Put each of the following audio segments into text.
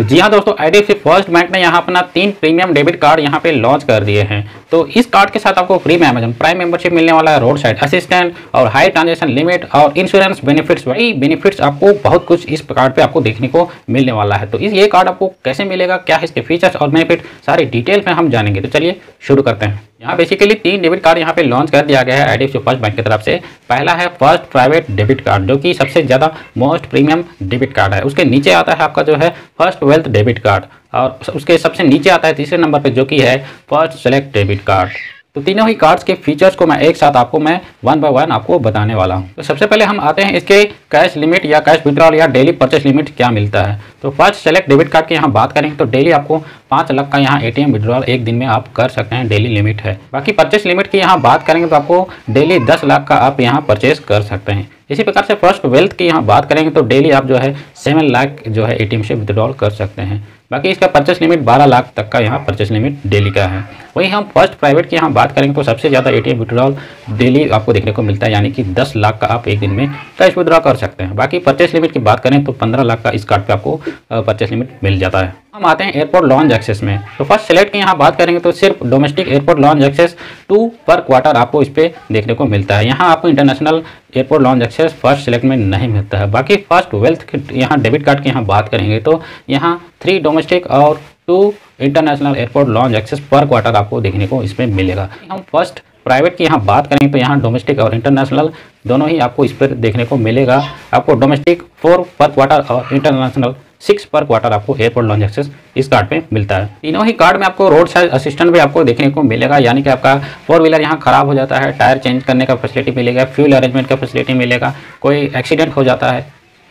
तो जी हाँ दोस्तों आई फ़र्स्ट बैंक ने यहाँ अपना तीन प्रीमियम डेबिट कार्ड यहाँ पे लॉन्च कर दिए हैं। तो इस कार्ड के साथ आपको फ्री में अमेजन प्राइम मेंबरशिप मिलने वाला है रोड साइड असिस्टेंट और हाई ट्रांजेक्शन लिमिट और इंश्योरेंस बेनिफिट्स वही बेनिफिट्स आपको बहुत कुछ इस कार्ड पे आपको देखने को मिलने वाला है। तो इस ये कार्ड आपको कैसे मिलेगा, क्या इसके फीचर्स और बेनिफिट सारी डिटेल में हम जानेंगे। तो चलिए शुरू करते हैं। यहाँ बेसिकली तीन डेबिट कार्ड यहाँ पे लॉन्च कर दिया गया है आई डी फ़र्स्ट बैंक की तरफ़ से। पहला है फ़र्स्ट प्राइवेट डेबिट कार्ड जो कि सबसे ज़्यादा मोस्ट प्रीमियम डेबिट कार्ड है। उसके नीचे आता है आपका जो है फ़र्स्ट वेल्थ डेबिट कार्ड और उसके सबसे नीचे आता है तीसरे नंबर पर जो कि है फ़र्स्ट सेलेक्ट डेबिट कार्ड तो तीनों ही कार्ड्स के फीचर्स को मैं एक साथ आपको मैं वन बाय वन आपको बताने वाला हूँ। तो सबसे पहले हम आते हैं इसके कैश लिमिट या कैश विड्रॉल या डेली परचेस लिमिट क्या मिलता है। तो फ़र्स्ट सेलेक्ट डेबिट कार्ड की यहाँ बात करें तो डेली आपको पाँच लाख का यहाँ एटीएम विड्रॉल एक दिन में आप कर सकते हैं डेली लिमिट है। बाकी परचेस लिमिट की यहाँ बात करेंगे तो आपको डेली दस लाख का आप यहाँ परचेस कर सकते हैं। इसी प्रकार से फ़र्स्ट वेल्थ की यहाँ बात करेंगे तो डेली आप जो है सेवन लाख जो है एटीएम से विदड्रॉल कर सकते हैं। बाकी इसका परचेस लिमिट 12 लाख तक का यहाँ परचेस लिमिट डेली का है। वहीं हम फ़र्स्ट प्राइवेट की यहाँ बात करेंगे तो सबसे ज़्यादा एटीएम विड्रॉल डेली आपको देखने को मिलता है, यानी कि 10 लाख का आप एक दिन में कैश विड्रॉ कर सकते हैं। बाकी परचेस लिमिट की बात करें तो 15 लाख का इस कार्ड पे आपको परचेस लिमिट मिल जाता है। हम आते हैं एयरपोर्ट लॉन्च एक्सेस में। तो फ़र्स्ट सेलेक्ट की यहाँ बात करेंगे तो सिर्फ़ domestic airport lounge access two per quarter आपको इस पर देखने को मिलता है। यहाँ आपको international airport lounge access first select में नहीं मिलता है। बाकी फ़र्स्ट वेल्थ यहाँ डेबिट कार्ड की यहाँ बात करेंगे तो यहाँ थ्री डोमेस्टिक और two international airport lounge access per quarter आपको देखने को इसमें मिलेगा। हम फ़र्स्ट प्राइवेट की यहाँ बात करेंगे तो यहाँ डोमेस्टिक और इंटरनेशनल दोनों ही आपको इस पर देखने को मिलेगा। आपको डोमेस्टिक फोर पर क्वार्टर और इंटरनेशनल सिक्स पर क्वार्टर आपको एयरपोर्ट लॉन्च एक्सेस इस कार्ड पे मिलता है। तीनों ही कार्ड में आपको रोड साइड असिस्टेंट भी आपको देखने को मिलेगा, यानी कि आपका फोर व्हीलर यहाँ खराब हो जाता है, टायर चेंज करने का फैसिलिटी मिलेगा फ्यूल अरेंजमेंट का फैसिलिटी मिलेगा, कोई एक्सीडेंट हो जाता है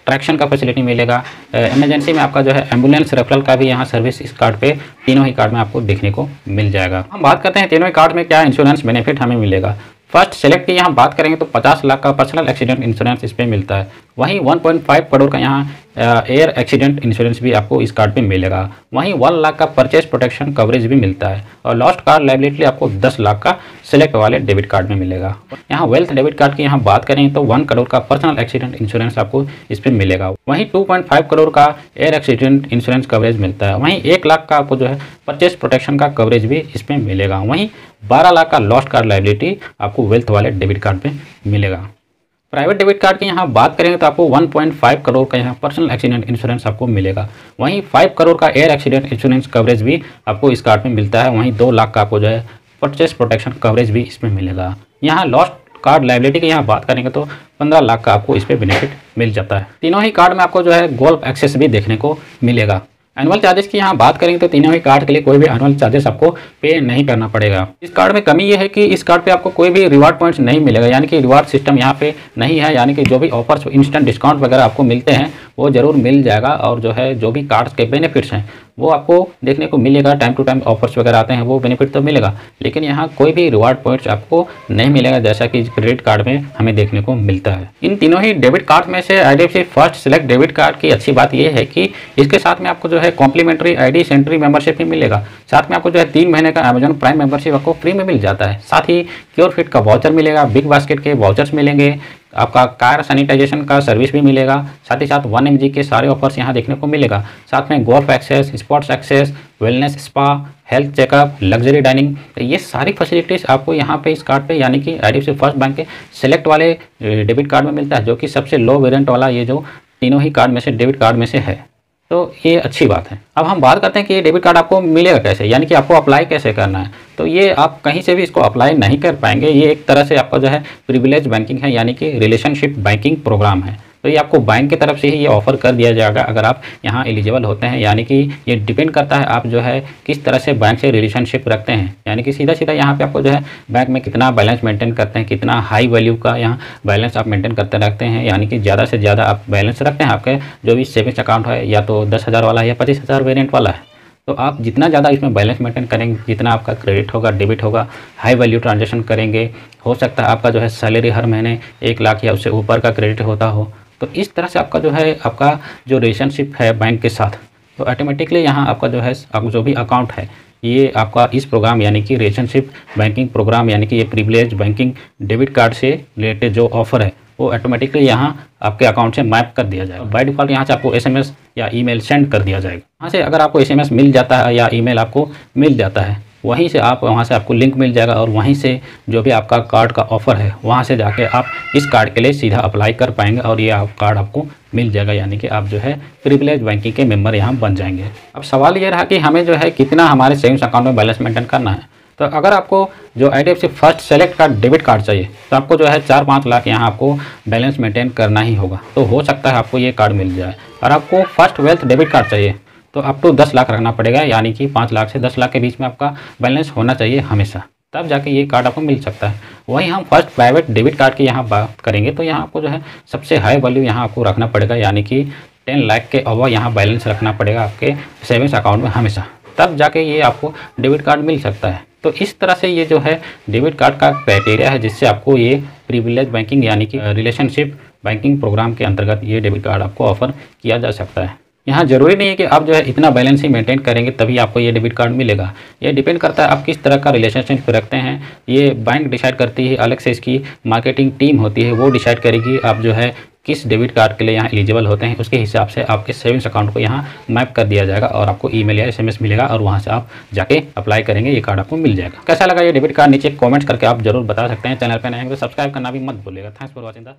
ट्रैक्शन का फैसिलिटी मिलेगा इमरजेंसी में आपका जो है एंबुलेंस रेफरल का भी यहाँ सर्विस इस कार्ड पे, तीनों ही कार्ड में आपको देखने को मिल जाएगा। हम बात करते हैं तीनों ही कार्ड में क्या इंश्योरेंस बेनिफिट हमें मिलेगा। फ़र्स्ट सेलेक्ट की यहाँ बात करेंगे तो 50 लाख का पर्सनल एक्सीडेंट इंश्योरेंस इस पर मिलता है। वहीं 1.5 करोड़ का यहाँ एयर एक्सीडेंट इंश्योरेंस भी आपको इस कार्ड पे मिलेगा। वहीं वन लाख का परचेज प्रोटेक्शन कवरेज भी मिलता है। और लॉस्ट कार्ड लाइबिलिटी आपको दस लाख का सिलेक्ट वाले डेबिट कार्ड में मिलेगा। यहाँ वेल्थ डेबिट कार्ड की यहाँ बात करें तो वन करोड़ का पर्सनल एक्सीडेंट इंश्योरेंस आपको इस पर मिलेगा। वहीं टू करोड़ का एयर एक्सीडेंट इंश्योरेंस कवरेज मिलता है। वहीं एक लाख का आपको जो है परचेज प्रोटेक्शन का कवरेज भी इसमें मिलेगा। वहीं बारह लाख का लॉस्ट कार्ड लाइबिलिटी आपको वेल्थ वाले डेबिट कार्ड पे मिलेगा। प्राइवेट डेबिट कार्ड की यहाँ बात करेंगे तो आपको 1.5 करोड़ का यहाँ पर्सनल एक्सीडेंट इंश्योरेंस आपको मिलेगा। वहीं 5 करोड़ का एयर एक्सीडेंट इंश्योरेंस कवरेज भी आपको इस कार्ड में मिलता है। वहीं दो लाख का आपको जो है परचेस प्रोटेक्शन कवरेज भी इसमें मिलेगा। यहाँ लॉस्ट कार्ड लाइबिलिटी की यहाँ बात करेंगे तो 15 लाख का आपको इस पर बेनिफिट मिल जाता है। तीनों ही कार्ड में आपको जो है गोल्फ एक्सेस भी देखने को मिलेगा। एनुअल चार्जेस की यहाँ बात करेंगे तो तीनों ही कार्ड के लिए कोई भी एनुअल चार्जेस आपको पे नहीं करना पड़ेगा। इस कार्ड में कमी ये है कि इस कार्ड पे आपको कोई भी रिवार्ड पॉइंट्स नहीं मिलेगा, यानी कि रिवार्ड सिस्टम यहाँ पे नहीं है, यानी कि जो भी ऑफर्स इंस्टेंट डिस्काउंट वगैरह आपको मिलते हैं, वो ज़रूर मिल जाएगा और जो है, जो भी कार्ड्स के बेनिफिट्स हैं वो आपको देखने को मिलेगा टाइम टू टाइम ऑफर्स वगैरह आते हैं, वो बेनिफिट तो मिलेगा, लेकिन यहाँ कोई भी रिवार्ड पॉइंट्स आपको नहीं मिलेगा, जैसा कि क्रेडिट कार्ड में हमें देखने को मिलता है। इन तीनों ही डेबिट कार्ड में से I first select debit card की अच्छी बात यह है कि इसके साथ में आपको जो है कॉम्प्लीमेंट्री आई सेंट्री मेंबरशिप भी मिलेगा। साथ में आपको जो है तीन महीने का अमेजन प्राइम मेंबरशिप आपको फ्री में मिल जाता है। साथ ही क्योर फिट का वाउचर मिलेगा बिग बास्केट के वाउचर्स मिलेंगे आपका कार सैनिटाइजेशन का सर्विस भी मिलेगा, साथ ही साथ वन एमजी के सारे ऑफर्स यहाँ देखने को मिलेगा। साथ में golf access sports access wellness spa health checkup luxury dining तो ये सारी फैसिलिटीज़ आपको यहाँ पे इस कार्ड पे, यानी कि आई फ़र्स्ट बैंक के सेलेक्ट वाले डेबिट कार्ड में मिलता है, जो कि सबसे लो वेरियंट वाला ये जो तीनों ही कार्ड में से डेबिट कार्ड में से है। तो ये अच्छी बात है। अब हम बात करते हैं कि ये डेबिट कार्ड आपको मिलेगा कैसे? यानी कि आपको अप्लाई कैसे करना है? तो ये आप कहीं से भी इसको अप्लाई नहीं कर पाएँगे। ये एक तरह से आपका जो है प्रिविलेज बैंकिंग है, यानी कि रिलेशनशिप बैंकिंग प्रोग्राम है। तो ये आपको बैंक की तरफ़ से ही ये ऑफ़र कर दिया जाएगा, अगर आप यहाँ एलिजिबल होते हैं, यानी कि ये डिपेंड करता है आप जो है किस तरह से बैंक से रिलेशनशिप रखते हैं। यानी कि सीधा सीधा यहाँ पे आपको जो है बैंक में कितना बैलेंस मेंटेन करते हैं, कितना हाई वैल्यू का यहाँ बैलेंस आप मेंटेन करते रखते हैं, यानी कि ज़्यादा से ज़्यादा आप बैलेंस रखते हैं, आपके जो भी सेविंग्स अकाउंट है, या तो दस हज़ार वाला है, या पच्चीस हज़ार वेरियंट वाला है। तो आप जितना ज़्यादा इसमें बैलेंस मेंटेन करेंगे, जितना आपका क्रेडिट होगा डेबिट होगा हाई वैल्यू ट्रांजेक्शन करेंगे, हो सकता है आपका जो है सैलरी हर महीने एक लाख या उससे ऊपर का क्रेडिट होता हो। तो इस तरह से आपका जो है, आपका जो रिलेशनशिप है बैंक के साथ तो ऑटोमेटिकली यहाँ आपका जो है, आप जो भी अकाउंट है, ये आपका इस प्रोग्राम यानी कि रिलेशनशिप बैंकिंग प्रोग्राम यानी कि ये प्रिविलेज बैंकिंग डेबिट कार्ड से रिलेटेड जो ऑफ़र है, वो ऑटोमेटिकली यहाँ आपके अकाउंट से मैप कर दिया जाएगा। बाय डिफ़ॉल्ट यहाँ से आपको एसएमएस या ईमेल सेंड कर दिया जाएगा। यहाँ से अगर आपको एसएमएस मिल जाता है या ईमेल आपको मिल जाता है वहीं से आप, वहाँ से आपको लिंक मिल जाएगा और वहीं से जो भी आपका कार्ड का ऑफ़र है, वहाँ से जाके आप इस कार्ड के लिए सीधा अप्लाई कर पाएँगे और ये आप कार्ड आपको मिल जाएगा, यानी कि आप जो है प्रिविलेज बैंकिंग के मेंबर यहाँ बन जाएँगे। अब सवाल ये रहा कि हमें जो है कितना हमारे सेविंग्स अकाउंट में बैलेंस मेंटेन करना है? तो अगर आपको जो I first select card debit card चाहिए तो आपको जो है चार पाँच लाख यहाँ आपको बैलेंस मेंटेन करना ही होगा। तो हो सकता है आपको ये कार्ड मिल जाए। और आपको फ़र्स्ट वेल्थ डेबिट कार्ड चाहिए तो अप टू दस लाख रखना पड़ेगा, यानी कि पाँच लाख से दस लाख के बीच में आपका बैलेंस होना चाहिए हमेशा। तब जाके ये कार्ड आपको मिल सकता है। वहीं हम फ़र्स्ट प्राइवेट डेबिट कार्ड की यहाँ बात करेंगे तो यहाँ आपको जो है सबसे हाई वैल्यू यहाँ आपको रखना पड़ेगा, यानी कि टेन लाख के अवा यहाँ बैलेंस रखना पड़ेगा आपके सेविंग्स अकाउंट में हमेशा। तब जाके ये आपको डेबिट कार्ड मिल सकता है। तो इस तरह से ये जो है डेबिट कार्ड का क्राइटेरिया है, जिससे आपको ये प्रिविलेज बैंकिंग यानी कि रिलेशनशिप बैंकिंग प्रोग्राम के अंतर्गत ये डेबिट कार्ड आपको ऑफ़र किया जा सकता है। यहाँ ज़रूरी नहीं है कि आप जो है इतना बैलेंस ही मेंटेन करेंगे, तभी आपको ये डेबिट कार्ड मिलेगा। ये डिपेंड करता है आप किस तरह का रिलेशनशिप रखते हैं। ये बैंक डिसाइड करती है, अलग से इसकी मार्केटिंग टीम होती है, वो डिसाइड करेगी आप जो है किस डेबिट कार्ड के लिए यहाँ एलिजिबल होते हैं। उसके हिसाब से आपके सेविंग्स अकाउंट को यहाँ मैप कर दिया जाएगा और आपको ईमेल या एसएमएस मिलेगा और वहाँ से आप जाके अप्लाई करेंगे, ये कार्ड आपको मिल जाएगा। कैसा लगा ये डेबिट कार्ड नीचे कमेंट्स करके आप ज़रूर बता सकते हैं। चैनल पर नए तो सब्सक्राइब करना भी मत भूलिएगा। Thanks for watching the